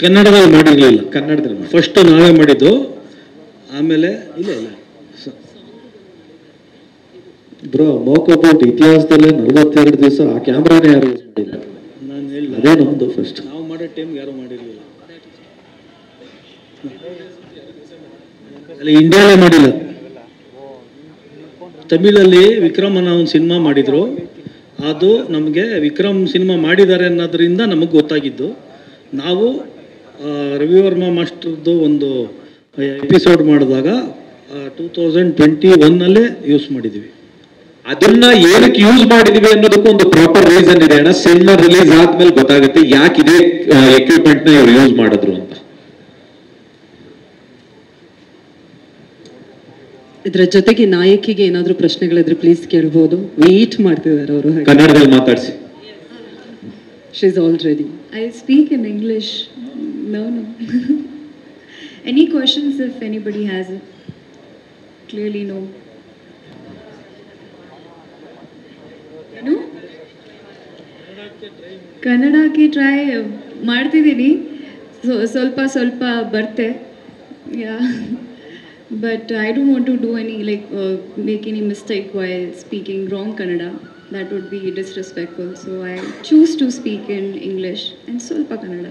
ಕನ್ನಡದಲ್ಲಿ ಮಾಡಿರಲಿಲ್ಲ. ಕನ್ನಡದಲ್ಲಿ ಫಸ್ಟ್ ನಾವೇ ಮಾಡಿದ್ದು ಆಮೇಲೆ ಇಲ್ಲ ಇಲ್ಲ. ಬ್ರೋ ಮೋಕೋಬೋಟ್ ಇತಿಹಾಸದಲ್ಲೇ ನಲವತ್ತೆರಡು ದಿವಸ ಆ ಕ್ಯಾಮ್ರಾನೇ ಯಾರು ಯೂಸ್ ಮಾಡಿಲ್ಲ. ನಾನು ಹೇಳಿಲ್ಲ ಅದೇ ನಮ್ದು ಫಸ್ಟ್ ನಾವು ಮಾಡೋ ಟೈಮ್ ಯಾರು ಮಾಡಿರಲಿಲ್ಲ. ಅಲ್ಲಿ ಇಂಡಿಯಾಲೇ ಮಾಡಿಲ್ಲ. ತಮಿಳಲ್ಲಿ ವಿಕ್ರಮ್ ಅನ್ನೋ ಒಂದು ಸಿನಿಮಾ ಮಾಡಿದ್ರು. ಅದು ನಮಗೆ ವಿಕ್ರಮ್ ಸಿನಿಮಾ ಮಾಡಿದ್ದಾರೆ ಅನ್ನೋದ್ರಿಂದ ನಮಗೆ ಗೊತ್ತಾಗಿದ್ದು. ನಾವು ಆ, ರವಿ ವರ್ಮಾ ಮಾಸ್ಟರ್ದು ಒಂದು ಎಪಿಸೋಡ್ ಮಾಡಿದಾಗ ಟೂ ತೌಸಂಡ್ ಟ್ವೆಂಟಿ ಒನ್ನಲ್ಲೇ ಯೂಸ್ ಮಾಡಿದ್ವಿ. ಅದನ್ನ ಏನಕ್ಕೆ ಯೂಸ್ ಮಾಡಿದೀವಿ ಅನ್ನೋದಕ್ಕೂ ಒಂದು ಪ್ರಾಪರ್ ರೀಸನ್ ಇದೆ. ಅಣ್ಣ ಸಿನಿಮಾ ರಿಲೀಸ್ ಆದ್ಮೇಲೆ ಗೊತ್ತಾಗುತ್ತೆ ಯಾಕೆ ಇದೇ ಎಕ್ವಿಪ್ಮೆಂಟ್ನ ಇವ್ರು ಯೂಸ್ ಮಾಡಿದ್ರು ಅಂತ. ಇದರ ಜೊತೆಗೆ ನಾಯಕಿಗೆ ಏನಾದರೂ ಪ್ರಶ್ನೆಗಳಿದ್ರೆ ಪ್ಲೀಸ್ ಕೇಳ್ಬೋದು. ವೇಟ್ ಮಾಡ್ತಿದ್ದಾರೆ ಅವರು ಕನ್ನಡದಲ್ಲಿ ಮಾತಾಡಿಸಿ. She is already I I speak in English. No, no. Any questions if anybody has it? Clearly, no. ಏನು ಕನ್ನಡಕ್ಕೆ ಟ್ರೈ ಮಾಡ್ತಿದ್ದೀನಿ ಸೊ ಸ್ವಲ್ಪ ಸ್ವಲ್ಪ ಬರ್ತೆ ಯಾ but I don't want to do any like make any mistake by speaking wrong Kannada that would be disrespectful. So I choose to speak in English and ಸ್ವಲ್ಪ ಕನ್ನಡ